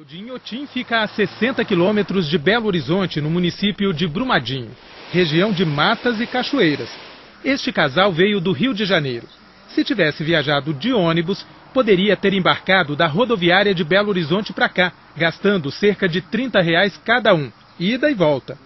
O de Inhotim fica a 60 quilômetros de Belo Horizonte, no município de Brumadinho, região de matas e cachoeiras. Este casal veio do Rio de Janeiro. Se tivesse viajado de ônibus, poderia ter embarcado da rodoviária de Belo Horizonte para cá, gastando cerca de 30 reais cada um, ida e volta.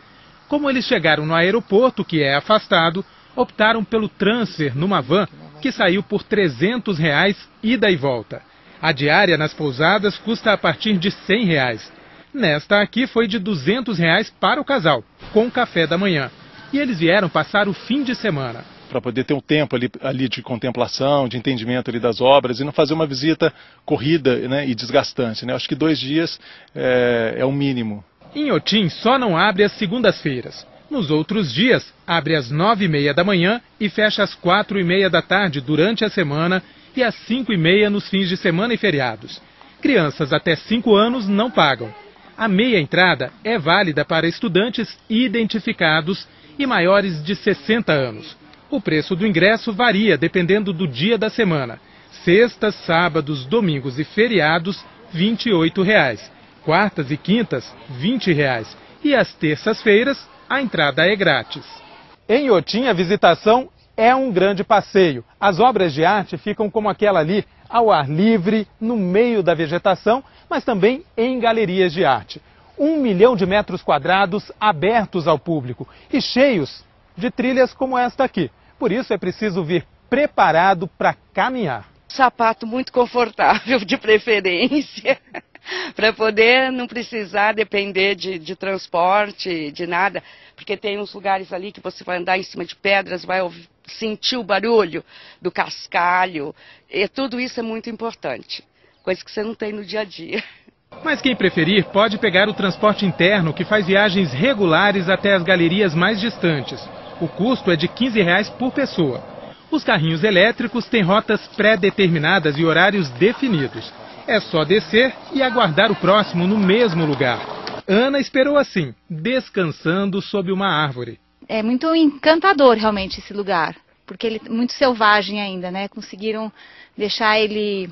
Como eles chegaram no aeroporto, que é afastado, optaram pelo transfer numa van que saiu por 300 reais ida e volta. A diária nas pousadas custa a partir de 100 reais. Nesta aqui foi de 200 reais para o casal, com café da manhã. E eles vieram passar o fim de semana. Para poder ter um tempo ali, ali, de contemplação, de entendimento ali das obras e não fazer uma visita corrida né, e desgastante. Né? Acho que dois dias é, é o mínimo. Inhotim só não abre às segundas-feiras. Nos outros dias, abre às nove e meia da manhã e fecha às quatro e meia da tarde durante a semana e às 5 e meia nos fins de semana e feriados. Crianças até 5 anos não pagam. A meia entrada é válida para estudantes identificados e maiores de 60 anos. O preço do ingresso varia dependendo do dia da semana. Sextas, sábados, domingos e feriados, 28 reais. Quartas e quintas, 20 reais. E às terças-feiras, a entrada é grátis. Em Otim, a visitação é um grande passeio. As obras de arte ficam como aquela ali, ao ar livre, no meio da vegetação, mas também em galerias de arte. Um milhão de metros quadrados abertos ao público e cheios de trilhas como esta aqui. Por isso é preciso vir preparado para caminhar. Sapato muito confortável, de preferência, para poder não precisar depender de, de transporte, de nada, porque tem uns lugares ali que você vai andar em cima de pedras, vai ouvir sentir o barulho do cascalho. E tudo isso é muito importante, coisa que você não tem no dia a dia. Mas quem preferir pode pegar o transporte interno que faz viagens regulares até as galerias mais distantes. O custo é de 15 reais por pessoa. Os carrinhos elétricos têm rotas pré-determinadas e horários definidos. É só descer e aguardar o próximo no mesmo lugar. Ana esperou assim, descansando sob uma árvore é muito encantador realmente esse lugar, porque ele é muito selvagem ainda, né? Conseguiram deixar ele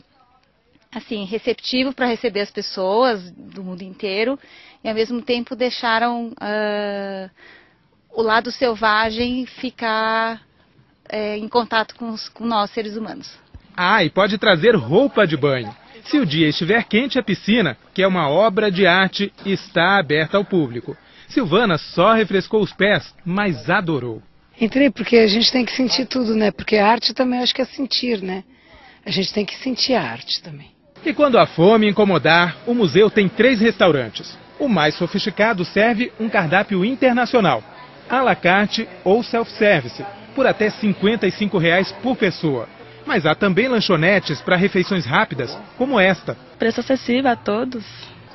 assim receptivo para receber as pessoas do mundo inteiro e ao mesmo tempo deixaram uh, o lado selvagem ficar é, em contato com, os, com nós seres humanos. Ah, e pode trazer roupa de banho. Se o dia estiver quente, a piscina, que é uma obra de arte, está aberta ao público. Silvana só refrescou os pés, mas adorou. Entrei porque a gente tem que sentir tudo, né? Porque a arte também acho que é sentir, né? A gente tem que sentir a arte também. E quando a fome incomodar, o museu tem três restaurantes. O mais sofisticado serve um cardápio internacional, à la carte ou self-service, por até 55 reais por pessoa. Mas há também lanchonetes para refeições rápidas, como esta. Preço acessível a todos.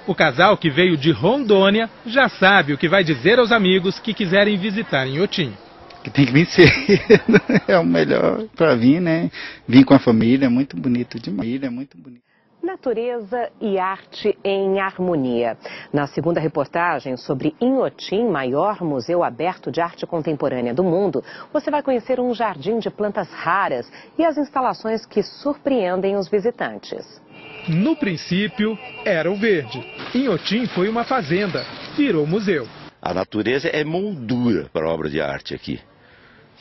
O casal que veio de Rondônia já sabe o que vai dizer aos amigos que quiserem visitar em Otim. Que tem que vir cedo, é o melhor para vir, né? Vir com a família, é muito bonito demais, é muito bonito. Natureza e arte em harmonia. Na segunda reportagem sobre Inhotim, maior museu aberto de arte contemporânea do mundo, você vai conhecer um jardim de plantas raras e as instalações que surpreendem os visitantes. No princípio, era o verde. Inhotim foi uma fazenda, virou museu. A natureza é moldura para a obra de arte aqui.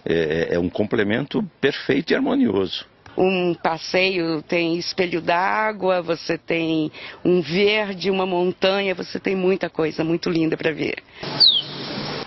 É, é, é um complemento perfeito e harmonioso um passeio tem espelho d'água, você tem um verde, uma montanha, você tem muita coisa muito linda para ver.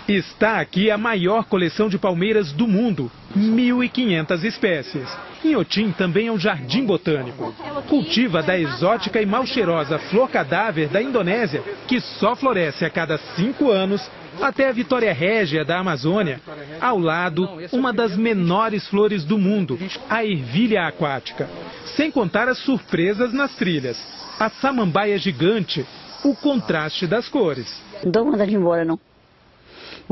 Está aqui a maior coleção de palmeiras do mundo, 1.500 espécies. Inhotim também é um jardim botânico. Cultiva da exótica e mal cheirosa flor cadáver da Indonésia, que só floresce a cada cinco anos, até a Vitória Régia da Amazônia. Ao lado, uma das menores flores do mundo, a ervilha aquática. Sem contar as surpresas nas trilhas. A samambaia gigante, o contraste das cores. Não dou vontade de ir embora, não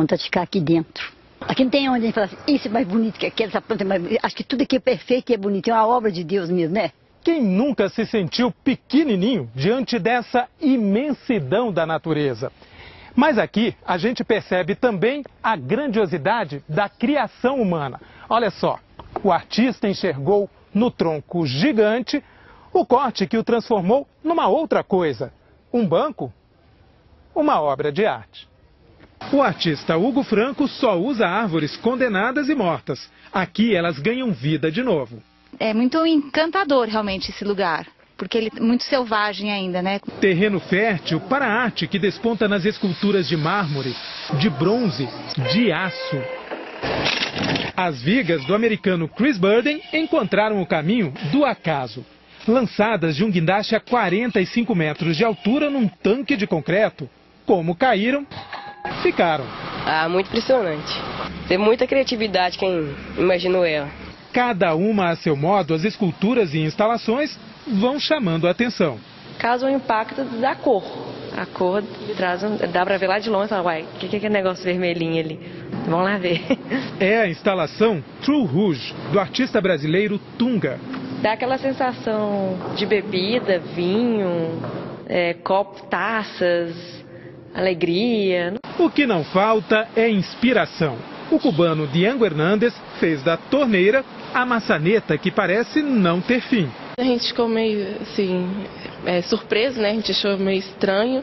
vontade de ficar aqui dentro. Aqui não tem onde a gente falar assim, isso é mais bonito que aquele, essa planta é mais Acho que tudo aqui é perfeito e é bonito, é uma obra de Deus mesmo, né? Quem nunca se sentiu pequenininho diante dessa imensidão da natureza? Mas aqui a gente percebe também a grandiosidade da criação humana. Olha só, o artista enxergou no tronco gigante o corte que o transformou numa outra coisa, Um banco? Uma obra de arte. O artista Hugo Franco só usa árvores condenadas e mortas. Aqui elas ganham vida de novo. É muito encantador realmente esse lugar, porque ele é muito selvagem ainda, né? Terreno fértil para a arte que desponta nas esculturas de mármore, de bronze, de aço. As vigas do americano Chris Burden encontraram o caminho do acaso. Lançadas de um guindaste a 45 metros de altura num tanque de concreto. Como caíram, ficaram. Ah, muito impressionante. Tem muita criatividade quem imaginou ela. Cada uma a seu modo, as esculturas e instalações vão chamando a atenção. Causa um impacto da cor. A cor traz um, dá pra ver lá de longe e falar, uai, o que, que é aquele negócio vermelhinho ali? Vamos lá ver. É a instalação True Rouge, do artista brasileiro Tunga. Dá aquela sensação de bebida, vinho, é, copo, taças, alegria. O que não falta é inspiração. O cubano Diango Hernandes fez da torneira a maçaneta que parece não ter fim. A gente ficou meio assim, é, surpreso, né? A gente achou meio estranho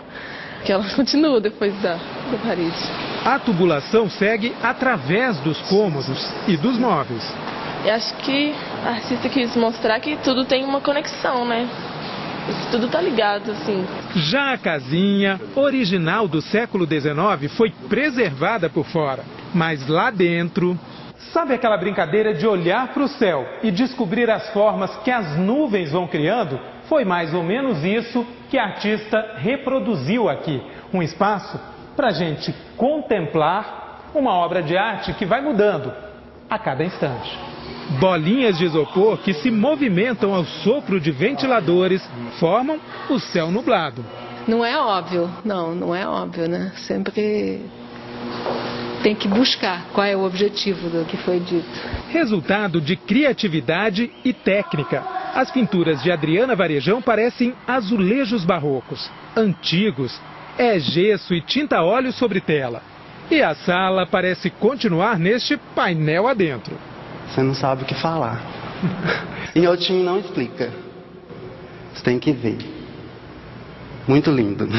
que ela continua depois da, da parede. A tubulação segue através dos cômodos e dos móveis. Eu acho que a artista quis mostrar que tudo tem uma conexão, né? Tudo tá ligado, assim. Já a casinha, original do século XIX, foi preservada por fora. Mas lá dentro. Sabe aquela brincadeira de olhar para o céu e descobrir as formas que as nuvens vão criando? Foi mais ou menos isso que a artista reproduziu aqui. Um espaço para a gente contemplar uma obra de arte que vai mudando a cada instante. Bolinhas de isopor que se movimentam ao sopro de ventiladores formam o céu nublado. Não é óbvio, não, não é óbvio, né? Sempre tem que buscar qual é o objetivo do que foi dito. Resultado de criatividade e técnica. As pinturas de Adriana Varejão parecem azulejos barrocos, antigos. É gesso e tinta óleo sobre tela. E a sala parece continuar neste painel adentro. Você não sabe o que falar. em Otim não explica. Você tem que ver. Muito lindo.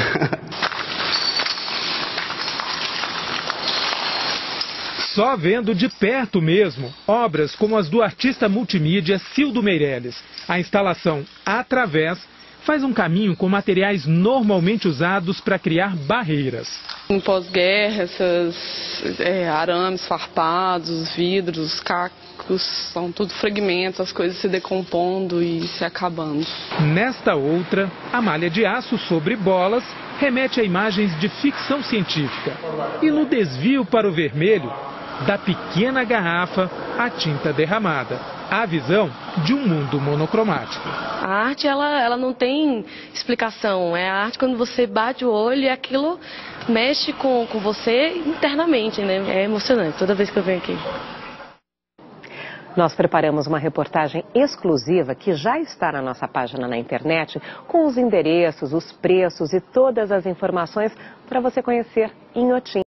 Só vendo de perto mesmo, obras como as do artista multimídia Cildo Meirelles. A instalação Através faz um caminho com materiais normalmente usados para criar barreiras. Em pós-guerra, esses é, arames farpados, vidros, cacos, são tudo fragmentos, as coisas se decompondo e se acabando. Nesta outra, a malha de aço sobre bolas remete a imagens de ficção científica. E no desvio para o vermelho, da pequena garrafa à tinta derramada. A visão de um mundo monocromático. A arte, ela, ela não tem explicação. É a arte quando você bate o olho e aquilo mexe com, com você internamente, né? É emocionante toda vez que eu venho aqui. Nós preparamos uma reportagem exclusiva que já está na nossa página na internet, com os endereços, os preços e todas as informações para você conhecer Inhotim.